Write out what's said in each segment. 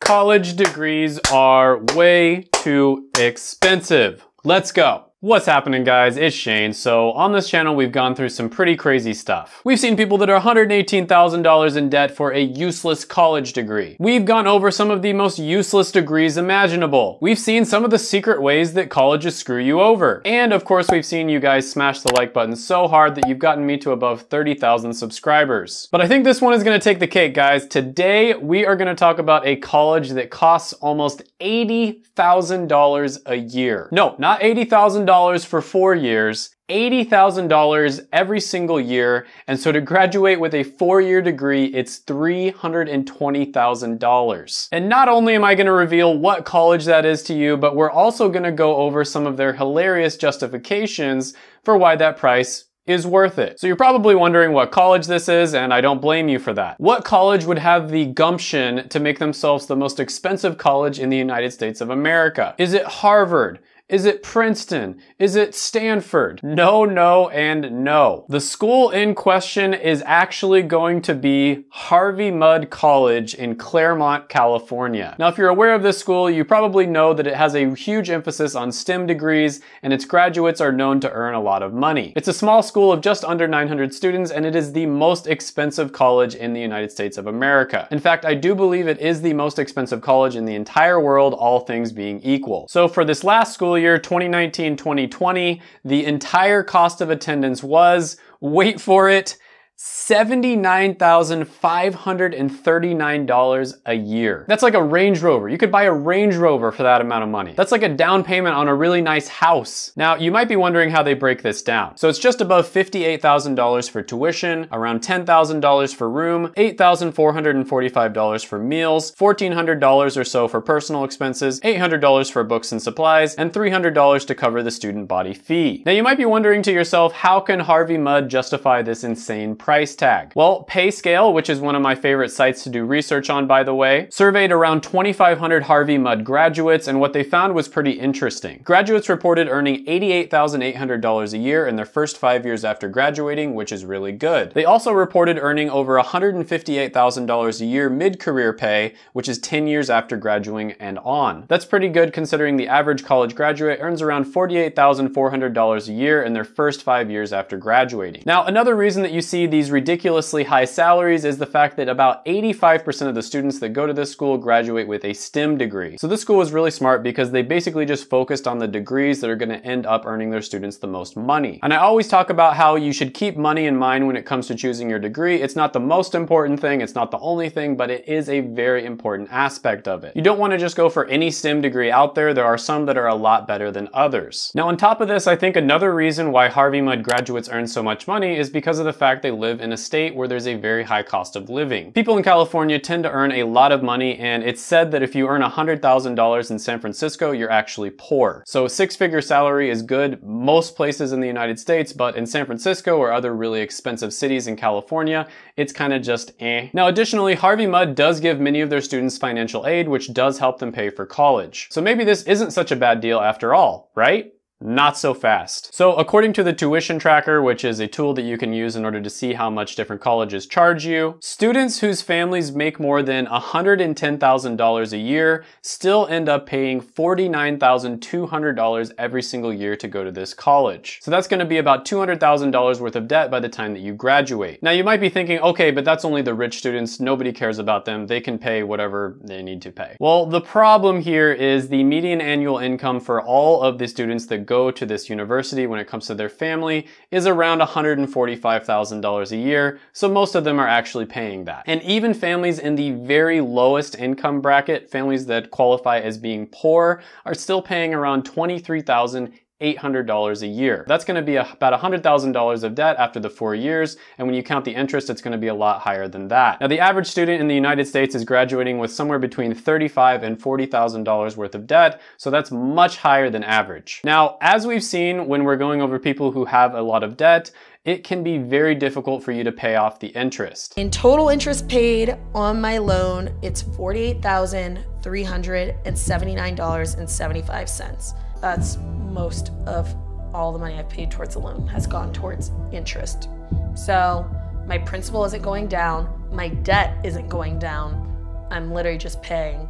College degrees are way too expensive. Let's go. What's happening guys? It's Shane. So on this channel we've gone through some pretty crazy stuff. We've seen people that are $118,000 in debt for a useless college degree. We've gone over some of the most useless degrees imaginable. We've seen some of the secret ways that colleges screw you over. And of course we've seen you guys smash the like button so hard that you've gotten me to above 30,000 subscribers. But I think this one is gonna take the cake guys. Today we are gonna talk about a college that costs almost $80,000 a year. No, not $80,000 $1,000 for four years, $80,000 every single year. And so to graduate with a four-year degree, it's $320,000. And not only am I gonna reveal what college that is to you, but we're also gonna go over some of their hilarious justifications for why that price is worth it. So you're probably wondering what college this is, and I don't blame you for that. What college would have the gumption to make themselves the most expensive college in the United States of America? Is it Harvard? Is it Princeton? Is it Stanford? No, no, and no. The school in question is actually going to be Harvey Mudd College in Claremont, California. Now, if you're aware of this school, you probably know that it has a huge emphasis on STEM degrees and its graduates are known to earn a lot of money. It's a small school of just under 900 students and it is the most expensive college in the United States of America. In fact, I do believe it is the most expensive college in the entire world, all things being equal. So for this last school year, 2019-2020, the entire cost of attendance was, wait for it, $79,539 a year. That's like a Range Rover. You could buy a Range Rover for that amount of money. That's like a down payment on a really nice house. Now, you might be wondering how they break this down. So it's just above $58,000 for tuition, around $10,000 for room, $8,445 for meals, $1,400 or so for personal expenses, $800 for books and supplies, and $300 to cover the student body fee. Now, you might be wondering to yourself, how can Harvey Mudd justify this insane price price tag? Well, PayScale, which is one of my favorite sites to do research on, by the way, surveyed around 2,500 Harvey Mudd graduates, and what they found was pretty interesting. Graduates reported earning $88,800 a year in their first five years after graduating, which is really good. They also reported earning over $158,000 a year mid-career pay, which is 10 years after graduating and on. That's pretty good considering the average college graduate earns around $48,400 a year in their first five years after graduating. Now, another reason that you see the these ridiculously high salaries is the fact that about 85% of the students that go to this school graduate with a STEM degree. So this school is really smart because they basically just focused on the degrees that are gonna end up earning their students the most money. And I always talk about how you should keep money in mind when it comes to choosing your degree. It's not the most important thing, it's not the only thing, but it is a very important aspect of it. You don't wanna just go for any STEM degree out there. There are some that are a lot better than others. Now on top of this, I think another reason why Harvey Mudd graduates earn so much money is because of the fact they live live in a state where there's a very high cost of living. People in California tend to earn a lot of money and it's said that if you earn $100,000 in San Francisco, you're actually poor. So a six-figure salary is good most places in the United States, but in San Francisco or other really expensive cities in California, it's kind of just eh. Now additionally, Harvey Mudd does give many of their students financial aid, which does help them pay for college. So maybe this isn't such a bad deal after all, right? Not so fast. So according to the tuition tracker, which is a tool that you can use in order to see how much different colleges charge you, students whose families make more than $110,000 a year still end up paying $49,200 every single year to go to this college. So that's gonna be about $200,000 worth of debt by the time that you graduate. Now you might be thinking, okay, but that's only the rich students, nobody cares about them, they can pay whatever they need to pay. Well, the problem here is the median annual income for all of the students that go to this university when it comes to their family is around $145,000 a year, so most of them are actually paying that. And even families in the very lowest income bracket, families that qualify as being poor, are still paying around 23,000 $800 a year. That's gonna be about $100,000 of debt after the four years, and when you count the interest, it's gonna be a lot higher than that. Now, the average student in the United States is graduating with somewhere between $35 and $40,000 worth of debt, so that's much higher than average. Now, as we've seen when we're going over people who have a lot of debt, it can be very difficult for you to pay off the interest. In total interest paid on my loan, it's $48,379.75. That's most of all the money I've paid towards the loan has gone towards interest. So my principal isn't going down, my debt isn't going down. I'm literally just paying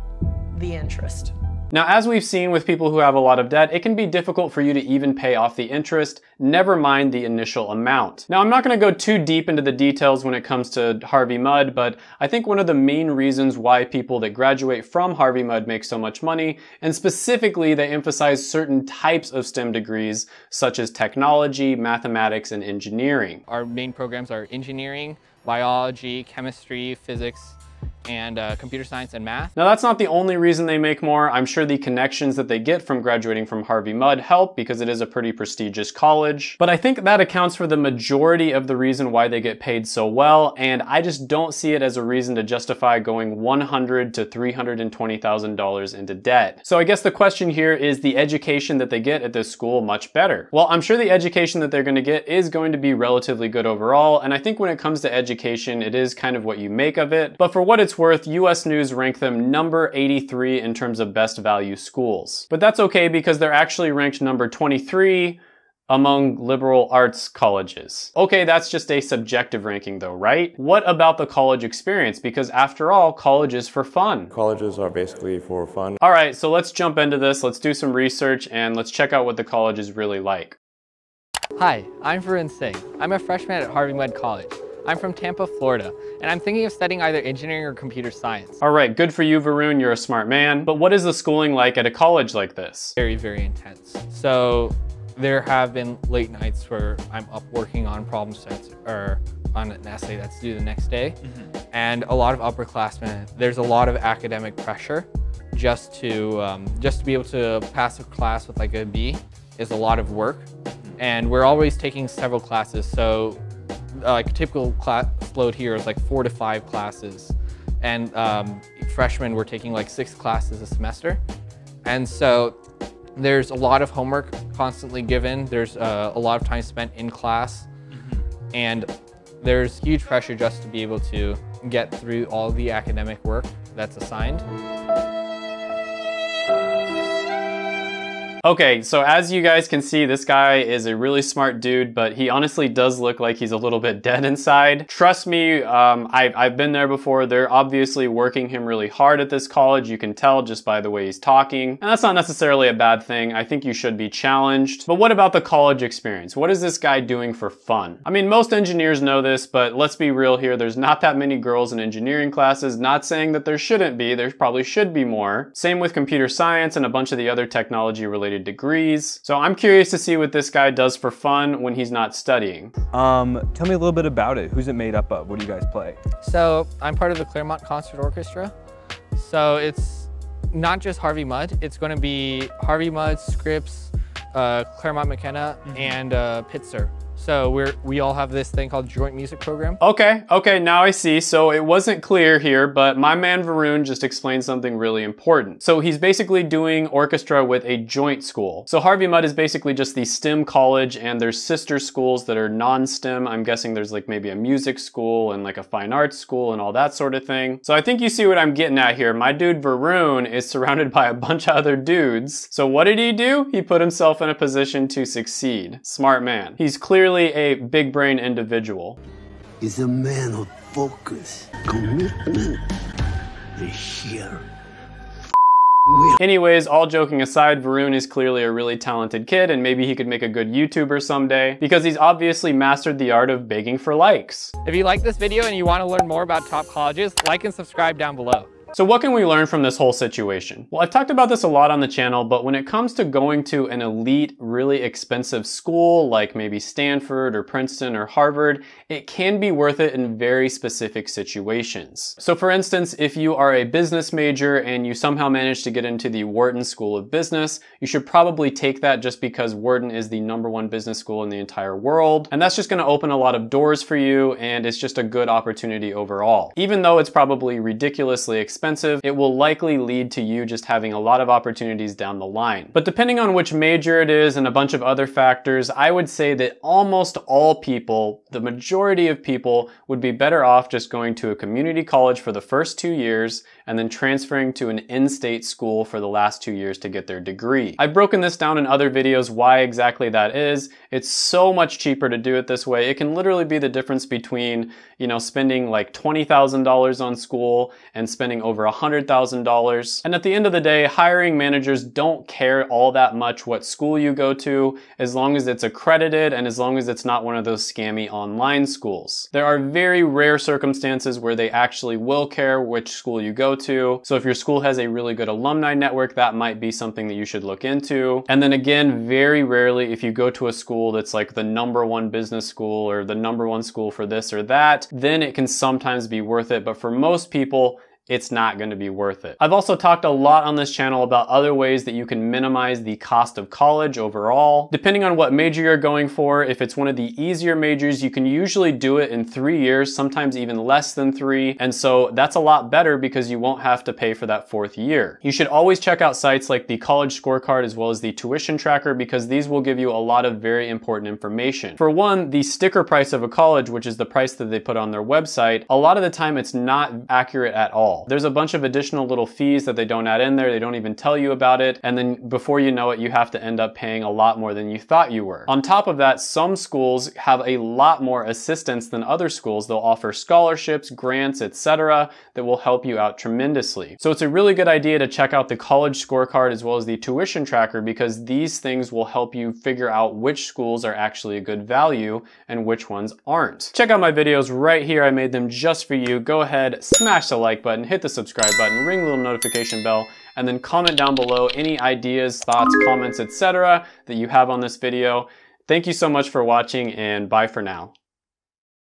the interest. Now, as we've seen with people who have a lot of debt, it can be difficult for you to even pay off the interest, never mind the initial amount. Now, I'm not going to go too deep into the details when it comes to Harvey Mudd, but I think one of the main reasons why people that graduate from Harvey Mudd make so much money, and specifically they emphasize certain types of STEM degrees, such as technology, mathematics, and engineering. Our main programs are engineering, biology, chemistry, physics, and uh, computer science and math. Now that's not the only reason they make more. I'm sure the connections that they get from graduating from Harvey Mudd help because it is a pretty prestigious college. But I think that accounts for the majority of the reason why they get paid so well, and I just don't see it as a reason to justify going 100 to $320,000 into debt. So I guess the question here is the education that they get at this school much better? Well, I'm sure the education that they're going to get is going to be relatively good overall, and I think when it comes to education, it is kind of what you make of it. But for what it's worth, US News ranked them number 83 in terms of best value schools. But that's okay because they're actually ranked number 23 among liberal arts colleges. Okay, that's just a subjective ranking though, right? What about the college experience? Because after all, college is for fun. Colleges are basically for fun. All right, so let's jump into this. Let's do some research and let's check out what the college is really like. Hi, I'm Varun Singh. I'm a freshman at Harvey Mudd College. I'm from Tampa, Florida, and I'm thinking of studying either engineering or computer science. All right, good for you, Varun. You're a smart man. But what is the schooling like at a college like this? Very, very intense. So there have been late nights where I'm up working on problem sets or on an essay that's due the next day. Mm-hmm. And a lot of upperclassmen, there's a lot of academic pressure just to um, just to be able to pass a class with like a B is a lot of work. Mm-hmm. And we're always taking several classes. So like a typical class load here is like four to five classes. And um, freshmen were taking like six classes a semester. And so there's a lot of homework constantly given. There's uh, a lot of time spent in class. Mm-hmm. And there's huge pressure just to be able to get through all the academic work that's assigned. Okay, so as you guys can see, this guy is a really smart dude, but he honestly does look like he's a little bit dead inside. Trust me, um, I've, I've been there before. They're obviously working him really hard at this college. You can tell just by the way he's talking. And that's not necessarily a bad thing. I think you should be challenged. But what about the college experience? What is this guy doing for fun? I mean, most engineers know this, but let's be real here. There's not that many girls in engineering classes. Not saying that there shouldn't be. There probably should be more. Same with computer science and a bunch of the other technology related degrees. So I'm curious to see what this guy does for fun when he's not studying. Um, tell me a little bit about it. Who's it made up of? What do you guys play? So I'm part of the Claremont Concert Orchestra. So it's not just Harvey Mudd. It's going to be Harvey Mudd, Scripps, uh, Claremont McKenna, mm -hmm. and uh, Pitzer. So we're we all have this thing called joint music program. Okay, okay, now I see. So it wasn't clear here, but my man Varun just explained something really important. So he's basically doing orchestra with a joint school. So Harvey Mudd is basically just the STEM college and there's sister schools that are non-STEM. I'm guessing there's like maybe a music school and like a fine arts school and all that sort of thing. So I think you see what I'm getting at here. My dude Varun is surrounded by a bunch of other dudes. So what did he do? He put himself in a position to succeed. Smart man. He's clearly clearly a big brain individual. He's a man of focus, commitment, and sheer Anyways, all joking aside, Varun is clearly a really talented kid and maybe he could make a good YouTuber someday because he's obviously mastered the art of begging for likes. If you like this video and you want to learn more about top colleges, like and subscribe down below. So what can we learn from this whole situation? Well, I've talked about this a lot on the channel, but when it comes to going to an elite, really expensive school like maybe Stanford or Princeton or Harvard, it can be worth it in very specific situations. So for instance, if you are a business major and you somehow manage to get into the Wharton School of Business, you should probably take that just because Wharton is the number one business school in the entire world. And that's just gonna open a lot of doors for you and it's just a good opportunity overall. Even though it's probably ridiculously expensive, expensive, it will likely lead to you just having a lot of opportunities down the line. But depending on which major it is and a bunch of other factors, I would say that almost all people, the majority of people, would be better off just going to a community college for the first two years and then transferring to an in-state school for the last two years to get their degree. I've broken this down in other videos why exactly that is. It's so much cheaper to do it this way. It can literally be the difference between, you know, spending like $20,000 on school and spending over $100,000. And at the end of the day, hiring managers don't care all that much what school you go to as long as it's accredited and as long as it's not one of those scammy online schools. There are very rare circumstances where they actually will care which school you go to. So if your school has a really good alumni network, that might be something that you should look into. And then again, very rarely if you go to a school that's like the number one business school or the number one school for this or that, then it can sometimes be worth it. But for most people, it's not going to be worth it. I've also talked a lot on this channel about other ways that you can minimize the cost of college overall. Depending on what major you're going for, if it's one of the easier majors, you can usually do it in three years, sometimes even less than three. And so that's a lot better because you won't have to pay for that fourth year. You should always check out sites like the college scorecard as well as the tuition tracker because these will give you a lot of very important information. For one, the sticker price of a college, which is the price that they put on their website, a lot of the time it's not accurate at all all. There's a bunch of additional little fees that they don't add in there. They don't even tell you about it. And then before you know it, you have to end up paying a lot more than you thought you were. On top of that, some schools have a lot more assistance than other schools. They'll offer scholarships, grants, etc. that will help you out tremendously. So it's a really good idea to check out the college scorecard as well as the tuition tracker because these things will help you figure out which schools are actually a good value and which ones aren't. Check out my videos right here. I made them just for you. Go ahead, smash the like button, hit the subscribe button, ring the little notification bell, and then comment down below any ideas, thoughts, comments, etc. that you have on this video. Thank you so much for watching and bye for now.